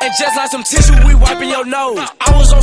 And just like some tissue, we wiping your nose. I was on